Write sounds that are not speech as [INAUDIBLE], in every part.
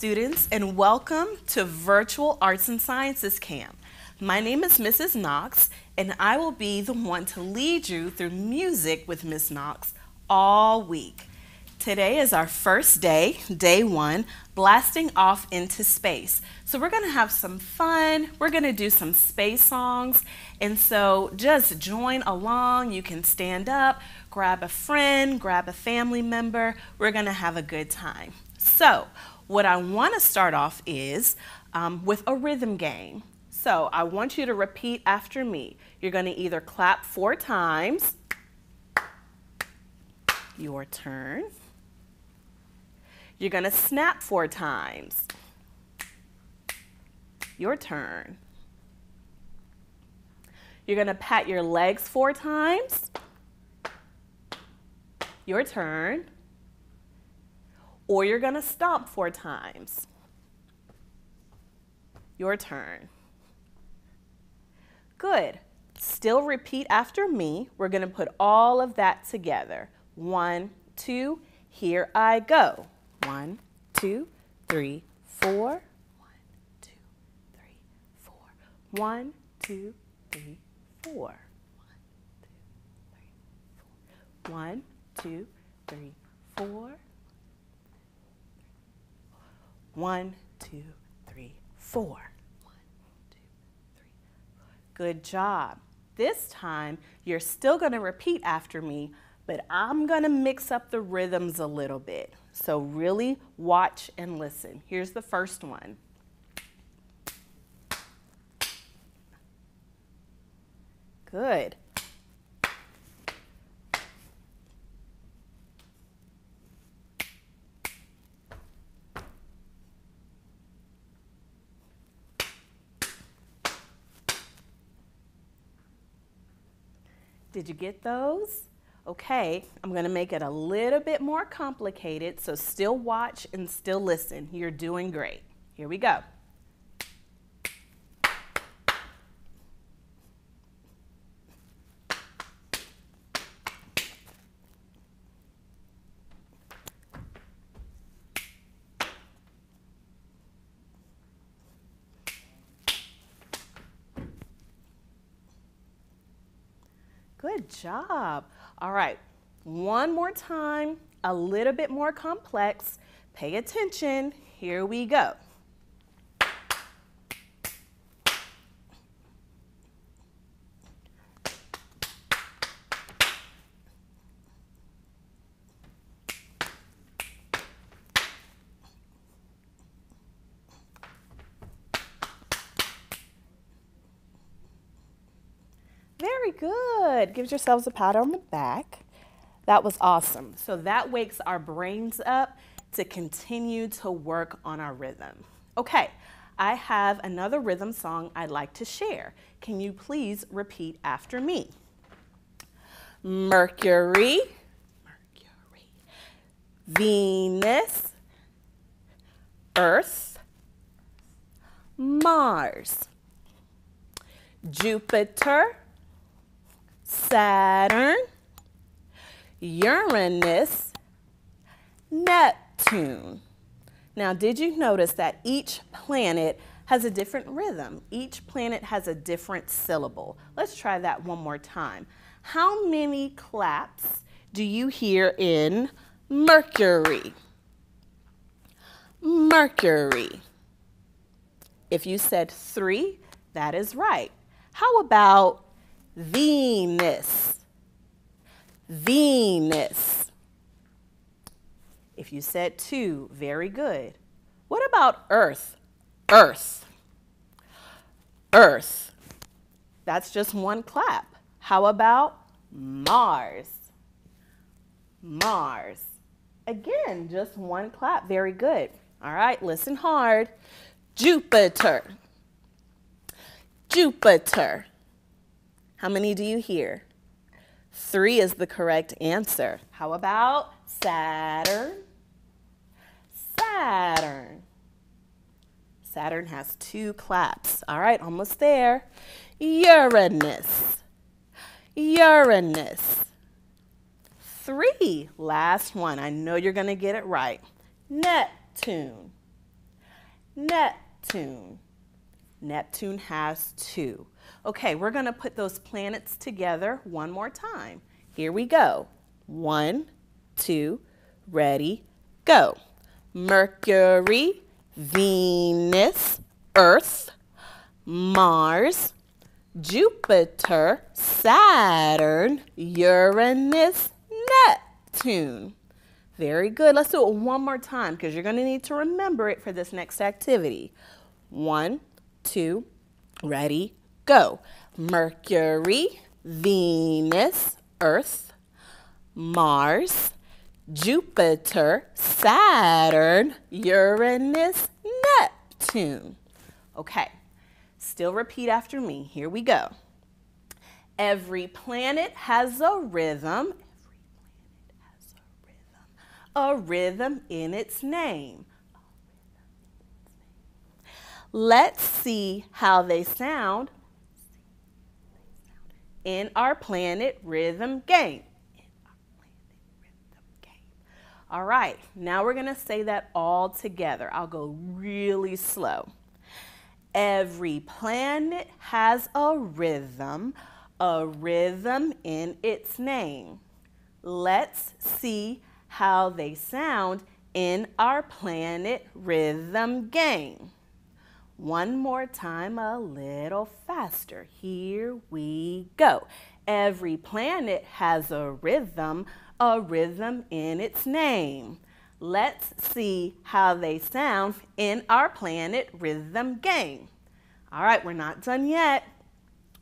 students, and welcome to Virtual Arts and Sciences Camp. My name is Mrs. Knox, and I will be the one to lead you through music with Miss Knox all week. Today is our first day, day one, blasting off into space. So we're gonna have some fun. We're gonna do some space songs. And so just join along. You can stand up, grab a friend, grab a family member. We're gonna have a good time. So what I wanna start off is um, with a rhythm game. So I want you to repeat after me. You're gonna either clap four times, your turn. You're going to snap four times. Your turn. You're going to pat your legs four times. Your turn. Or you're going to stomp four times. Your turn. Good. Still repeat after me. We're going to put all of that together. One, two, here I go. One, two, three, four. One, two, three, four. One, two, three, four. One, two, three, four. One, two, three, four. One, two, three, four. Good job. This time, you're still going to repeat after me, but I'm going to mix up the rhythms a little bit. So really watch and listen. Here's the first one. Good. Did you get those? Okay, I'm gonna make it a little bit more complicated, so still watch and still listen. You're doing great. Here we go. Good job. All right, one more time, a little bit more complex. Pay attention. Here we go. Very good. Give yourselves a pat on the back. That was awesome. So that wakes our brains up to continue to work on our rhythm. Okay, I have another rhythm song I'd like to share. Can you please repeat after me? Mercury, Mercury, Venus, Earth, Mars, Jupiter, Saturn, Uranus, Neptune. Now, did you notice that each planet has a different rhythm? Each planet has a different syllable. Let's try that one more time. How many claps do you hear in Mercury? Mercury. If you said three, that is right. How about Venus. Venus. If you said two, very good. What about Earth? Earth. Earth. That's just one clap. How about Mars? Mars. Again, just one clap. Very good. All right, listen hard. Jupiter. Jupiter. How many do you hear? Three is the correct answer. How about Saturn? Saturn. Saturn has two claps. All right, almost there. Uranus. Uranus. Three. Last one. I know you're going to get it right. Neptune. Neptune. Neptune has two. Okay, we're going to put those planets together one more time. Here we go. One, two, ready, go. Mercury, Venus, Earth, Mars, Jupiter, Saturn, Uranus, Neptune. Very good. Let's do it one more time because you're going to need to remember it for this next activity. One, two, ready, go. Mercury, Venus, Earth, Mars, Jupiter, Saturn, Uranus, Neptune. Okay, still repeat after me. Here we go. Every planet has a rhythm. Has a rhythm. A rhythm in its name. Let's see how they sound in our planet rhythm game. All right, now we're gonna say that all together. I'll go really slow. Every planet has a rhythm, a rhythm in its name. Let's see how they sound in our planet rhythm game. One more time, a little faster. Here we go. Every planet has a rhythm, a rhythm in its name. Let's see how they sound in our planet rhythm game. All right, we're not done yet.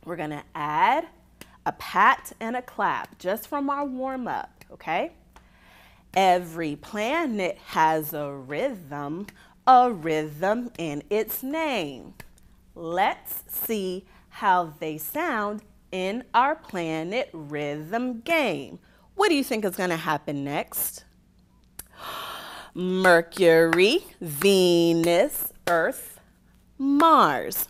We're gonna add a pat and a clap just from our warm up, okay? Every planet has a rhythm, a rhythm in its name. Let's see how they sound in our planet rhythm game. What do you think is going to happen next? [GASPS] Mercury, Venus, Earth, Mars,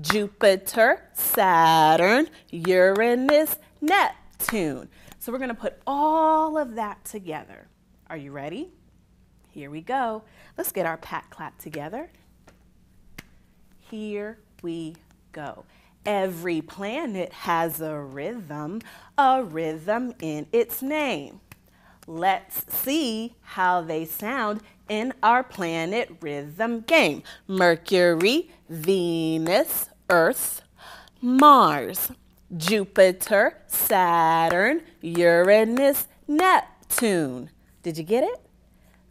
Jupiter, Saturn, Uranus, Neptune. So we're going to put all of that together. Are you ready? Here we go. Let's get our pat clap together. Here we go. Every planet has a rhythm, a rhythm in its name. Let's see how they sound in our planet rhythm game. Mercury, Venus, Earth, Mars, Jupiter, Saturn, Uranus, Neptune. Did you get it?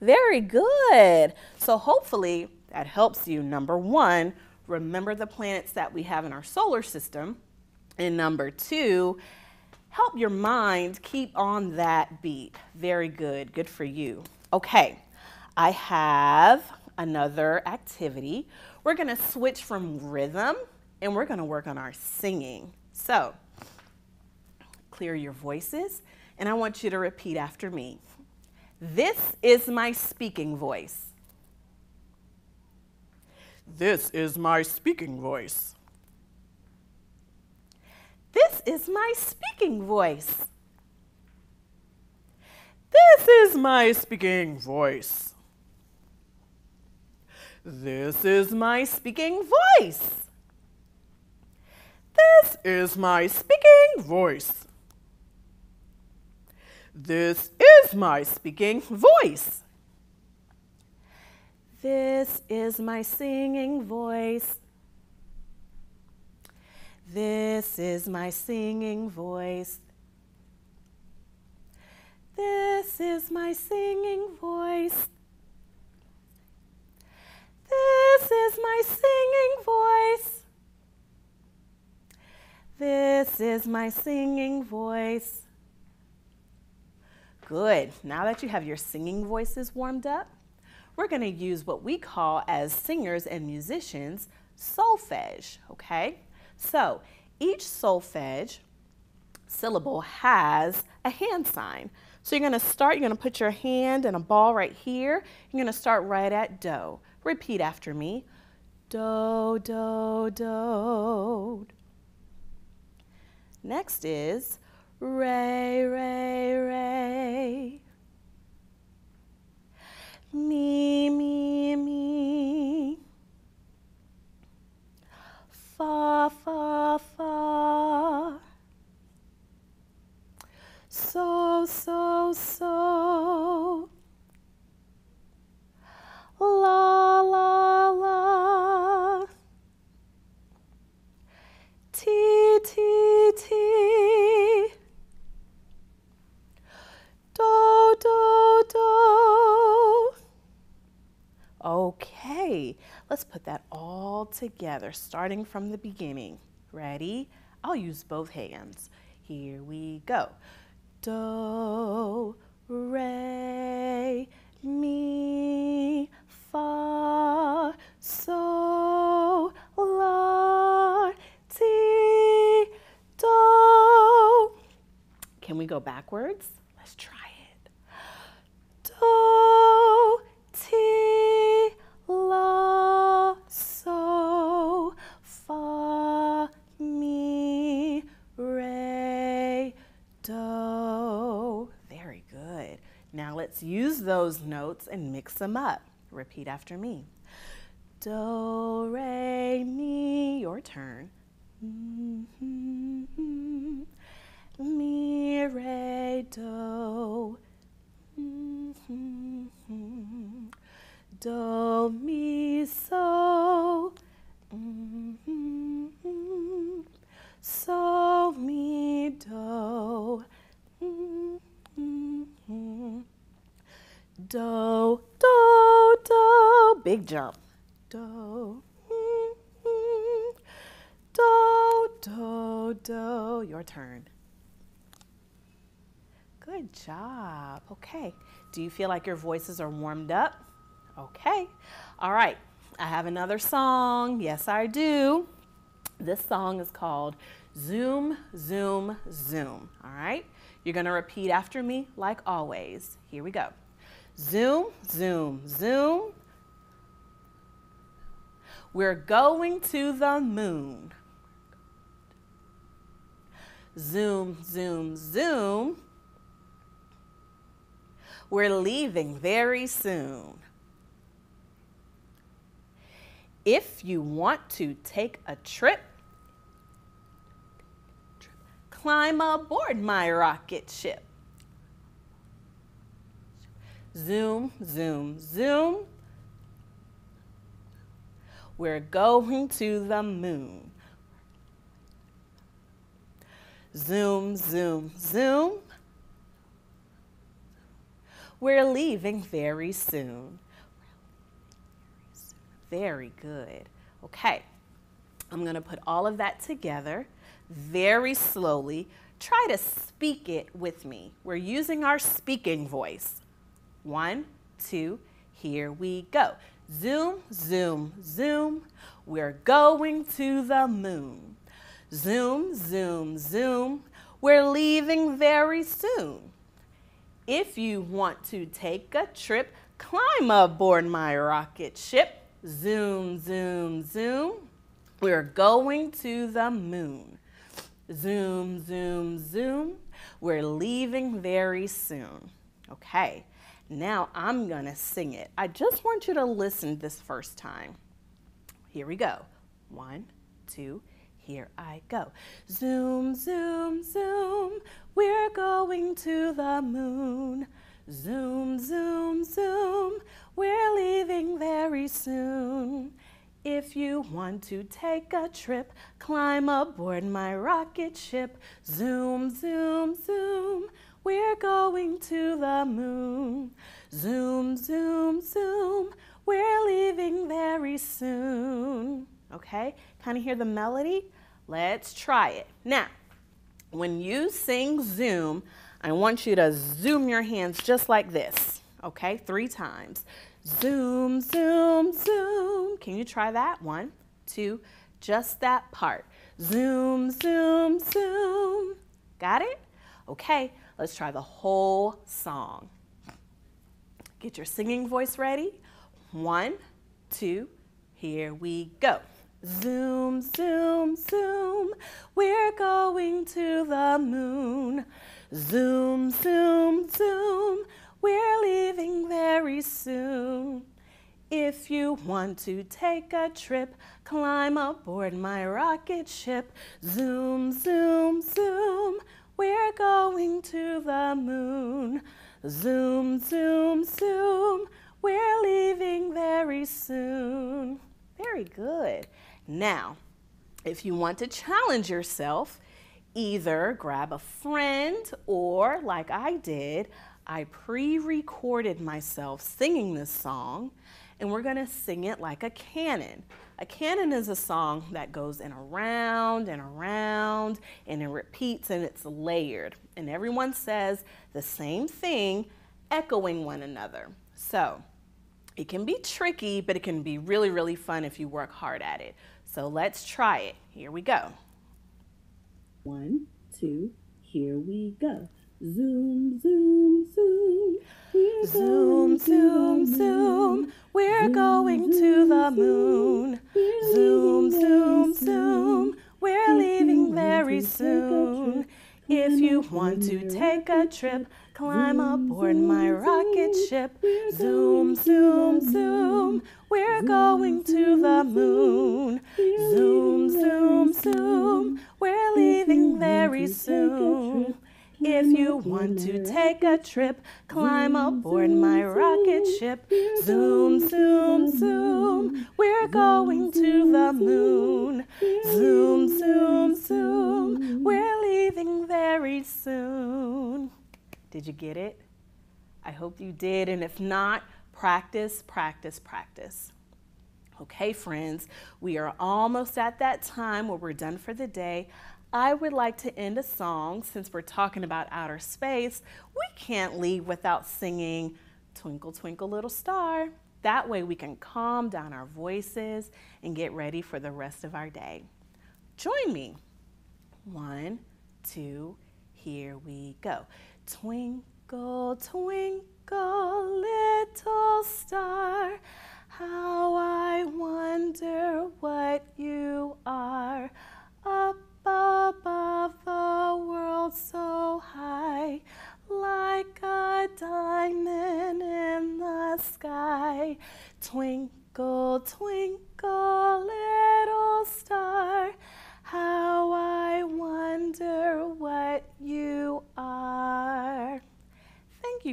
Very good. So hopefully that helps you. Number one, remember the planets that we have in our solar system. And number two, help your mind keep on that beat. Very good. Good for you. Okay, I have another activity. We're going to switch from rhythm and we're going to work on our singing. So, clear your voices and I want you to repeat after me. This is my speaking voice. This is my speaking voice. This is my speaking voice. This is my speaking voice. This is my speaking voice. This is my speaking voice. This is my speaking voice. This is my singing voice. This is my singing voice. This is my singing voice. This is my singing voice. This is my singing voice. Good. Now that you have your singing voices warmed up, we're going to use what we call as singers and musicians solfege, okay? So each solfege syllable has a hand sign. So you're going to start, you're going to put your hand and a ball right here. You're going to start right at do. Repeat after me. Do, do, do. Next is Re, Ray, Re. Mi, Okay, let's put that all together, starting from the beginning. Ready? I'll use both hands. Here we go. Do, re, mi, fa, sol, la, ti, do. Can we go backwards? Now let's use those notes and mix them up. Repeat after me. Do, re, mi. Your turn. Mm-hmm. Mi, re, do. Mm-hmm. Do, mi, so. Mm-hmm. So, mi, do. Do, do, do. Big jump. Do. Do, do, do. Your turn. Good job. Okay. Do you feel like your voices are warmed up? Okay. All right. I have another song. Yes, I do. This song is called Zoom, Zoom, Zoom. All right. You're going to repeat after me like always. Here we go. Zoom, zoom, zoom. We're going to the moon. Zoom, zoom, zoom. We're leaving very soon. If you want to take a trip, climb aboard my rocket ship. Zoom, zoom, zoom. We're going to the moon. Zoom, zoom, zoom. We're leaving very soon. Very good. Okay, I'm going to put all of that together very slowly. Try to speak it with me. We're using our speaking voice. One, two, here we go. Zoom, zoom, zoom. We're going to the moon. Zoom, zoom, zoom. We're leaving very soon. If you want to take a trip, climb aboard my rocket ship. Zoom, zoom, zoom. We're going to the moon. Zoom, zoom, zoom. We're leaving very soon. Okay, now I'm gonna sing it. I just want you to listen this first time. Here we go. One, two, here I go. Zoom, zoom, zoom. We're going to the moon. Zoom, zoom, zoom. We're leaving very soon. If you want to take a trip, climb aboard my rocket ship. Zoom, zoom, zoom. We're going to the moon. Zoom, zoom, zoom. We're leaving very soon. Okay, kind of hear the melody? Let's try it. Now, when you sing zoom, I want you to zoom your hands just like this. Okay, three times. Zoom, zoom, zoom. Can you try that? One, two, just that part. Zoom, zoom, zoom. Got it? Okay, let's try the whole song. Get your singing voice ready. One, two, here we go. Zoom, zoom, zoom. We're going to the moon. Zoom, zoom, zoom. We're leaving very soon. If you want to take a trip, climb aboard my rocket ship. Zoom, zoom, zoom, we're going to the moon. Zoom, zoom, zoom, we're leaving very soon. Very good. Now, if you want to challenge yourself, either grab a friend or, like I did, I pre recorded myself singing this song and we're gonna sing it like a canon. A canon is a song that goes in around and around and it repeats and it's layered. And everyone says the same thing, echoing one another. So it can be tricky, but it can be really, really fun if you work hard at it. So let's try it. Here we go. One, two, here we go. Zoom, zoom, zoom. Zoom, zoom, zoom. We're going to the moon. Zoom, zoom, zoom. We're leaving very soon. If you want to take a trip, climb aboard my rocket ship. Zoom, zoom, zoom. We're going to the moon. Zoom, zoom, zoom. We're leaving very soon. If you want to take a trip, climb aboard my rocket ship. Zoom, zoom, zoom. We're going to the moon. Zoom, zoom, zoom. We're leaving very soon. Did you get it? I hope you did. And if not, practice, practice, practice. Okay, friends, we are almost at that time where we're done for the day. I would like to end a song since we're talking about outer space. We can't leave without singing Twinkle, Twinkle, Little Star. That way we can calm down our voices and get ready for the rest of our day. Join me. One, two, here we go. Twinkle, twinkle, little star,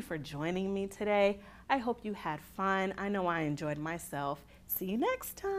for joining me today. I hope you had fun. I know I enjoyed myself. See you next time.